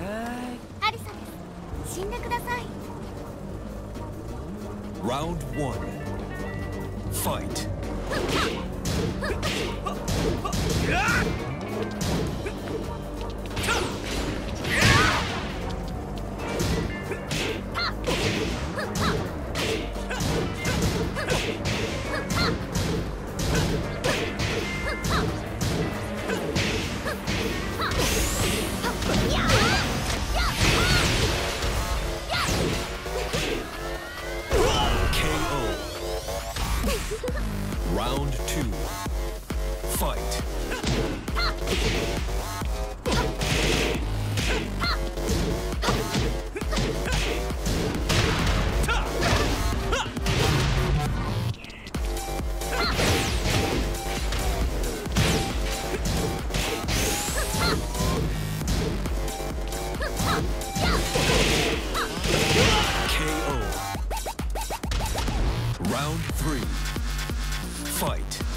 アリサです死んでください Round one. Fight. Round two. Fight. Round three. Fight.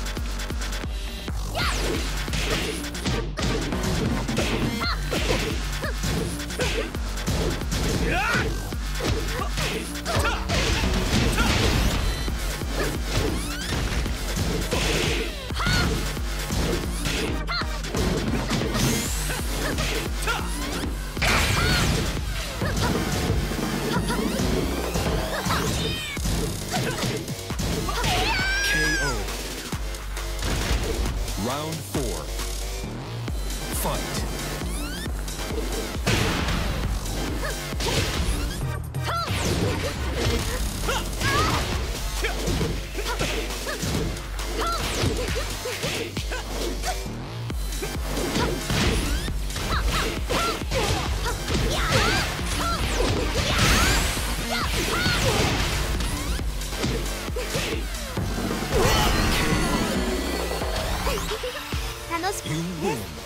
Round four. Fight. the sp- You win.